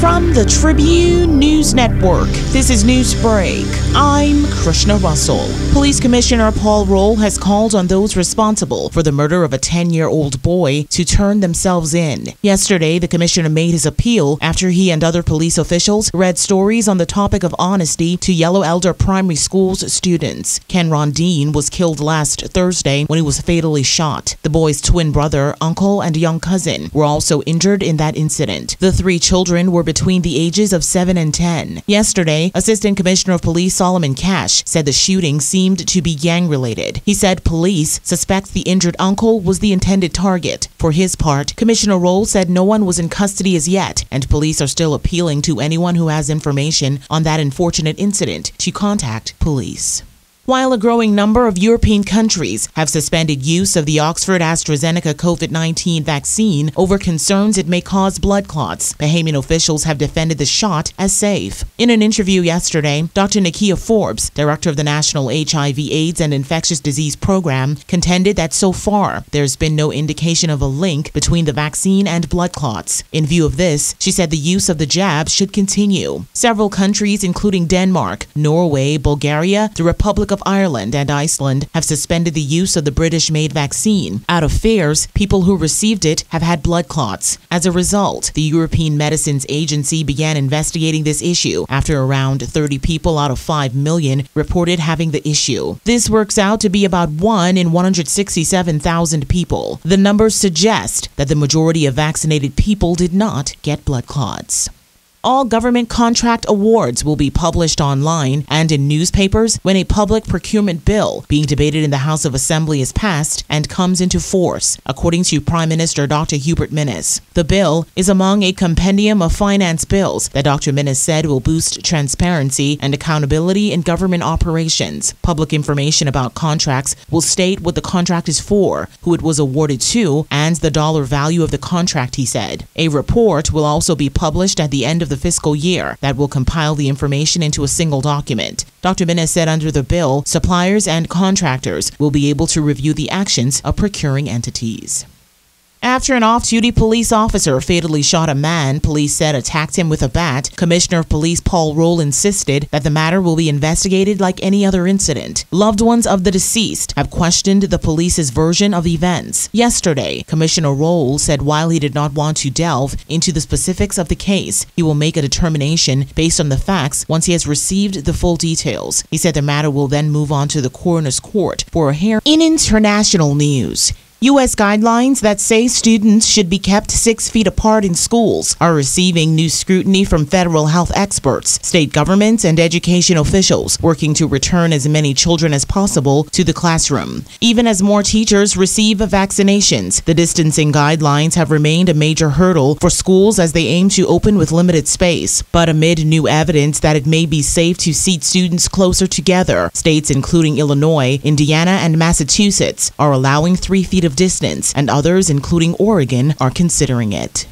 From the Tribune News Network, this is Newsbreak. I'm Khrisna Russell. Police Commissioner Paul Rolle has called on those responsible for the murder of a 10 year old boy to turn themselves in. Yesterday, the commissioner made his appeal after he and other police officials read stories on the topic of honesty to Yellow Elder Primary School's students. Ken Rondine was killed last Thursday when he was fatally shot. The boy's twin brother, uncle, and young cousin were also injured in that incident. The three children were between the ages of 7 and 10. Yesterday, Assistant Commissioner of Police Solomon Cash said the shooting seemed to be gang related. He said police suspect the injured uncle was the intended target. For his part, Commissioner Rolle said no one was in custody as yet, and police are still appealing to anyone who has information on that unfortunate incident to contact police. While a growing number of European countries have suspended use of the Oxford AstraZeneca COVID 19 vaccine over concerns it may cause blood clots, Bahamian officials have defended the shot as safe. In an interview yesterday, Dr. Nikkiah Forbes, director of the National HIV AIDS and Infectious Disease Program, contended that so far there's been no indication of a link between the vaccine and blood clots. In view of this, she said the use of the jab should continue. Several countries, including Denmark, Norway, Bulgaria, the Republic of Ireland and Iceland have suspended the use of the British made vaccine. Out of fears, people who received it have had blood clots. As a result, the European Medicines Agency began investigating this issue after around 30 people out of 5 million reported having the issue. This works out to be about 1 in 167,000 people. The numbers suggest that the majority of vaccinated people did not get blood clots. All government contract awards will be published online and in newspapers when a public procurement bill being debated in the House of Assembly is passed and comes into force, according to Prime Minister Dr. Hubert Minnis. The bill is among a compendium of finance bills that Dr. Minnis said will boost transparency and accountability in government operations. Public information about contracts will state what the contract is for, who it was awarded to, and the dollar value of the contract, he said. A report will also be published at the end of the fiscal year that will compile the information into a single document. Dr. Minnis said under the bill, suppliers and contractors will be able to review the actions of procuring entities. After an off duty police officer fatally shot a man police said attacked him with a bat, Commissioner of Police Paul Rolle insisted that the matter will be investigated like any other incident. Loved ones of the deceased have questioned the police's version of events. Yesterday, Commissioner Rolle said while he did not want to delve into the specifics of the case, he will make a determination based on the facts once he has received the full details. He said the matter will then move on to the coroner's court for a hearing. In international news, U.S. guidelines that say students should be kept six feet apart in schools are receiving new scrutiny from federal health experts, state governments, and education officials working to return as many children as possible to the classroom. Even as more teachers receive vaccinations, the distancing guidelines have remained a major hurdle for schools as they aim to open with limited space. But amid new evidence that it may be safe to seat students closer together, states including Illinois, Indiana, and Massachusetts are allowing three feet of of distance, and others, including Oregon, are considering it.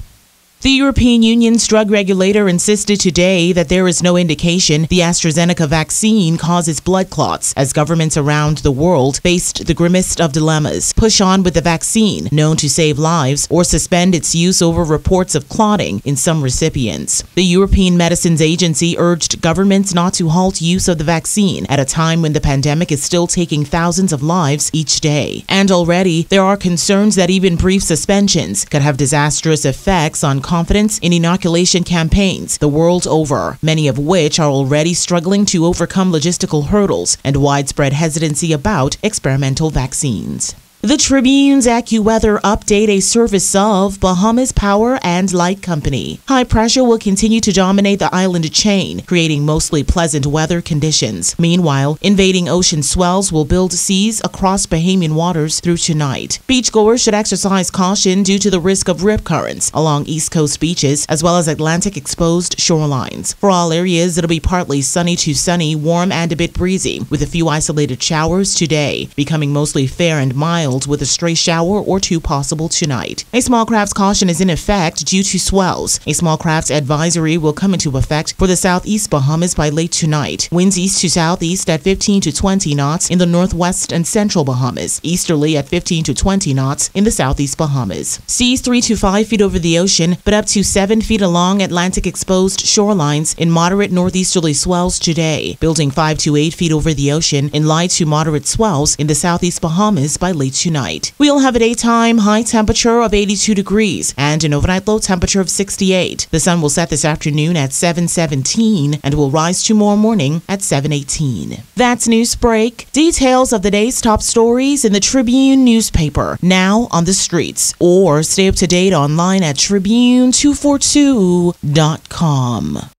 The European Union's drug regulator insisted today that there is no indication the AstraZeneca vaccine causes blood clots as governments around the world faced the grimmest of dilemmas. Push on with the vaccine, known to save lives, or suspend its use over reports of clotting in some recipients. The European Medicines Agency urged governments not to halt use of the vaccine at a time when the pandemic is still taking thousands of lives each day. And already, there are concerns that even brief suspensions could have disastrous effects on confidence in inoculation campaigns the world over, many of which are already struggling to overcome logistical hurdles and widespread hesitancy about experimental vaccines. The Tribune's AccuWeather update a service of Bahamas Power and Light Company. High pressure will continue to dominate the island chain, creating mostly pleasant weather conditions. Meanwhile, invading ocean swells will build seas across Bahamian waters through tonight. Beachgoers should exercise caution due to the risk of rip currents along East Coast beaches as well as Atlantic exposed shorelines. For all areas, it'll be partly sunny to sunny, warm and a bit breezy, with a few isolated showers today, becoming mostly fair and mild mild with a stray shower or two possible tonight. A small craft caution is in effect due to swells. A small craft advisory will come into effect for the southeast Bahamas by late tonight. Winds east to southeast at 15 to 20 knots in the northwest and central Bahamas. Easterly at 15 to 20 knots in the southeast Bahamas. Seas 3 to 5 feet over the ocean, but up to 7 feet along Atlantic exposed shorelines in moderate northeasterly swells today. Building 5 to 8 feet over the ocean in light to moderate swells in the southeast Bahamas by late tonight. We'll have a daytime high temperature of 82 degrees and an overnight low temperature of 68. The sun will set this afternoon at 7:17 and will rise tomorrow morning at 7:18. That's news break. Details of the day's top stories in the Tribune newspaper now on the streets or stay up to date online at tribune242.com.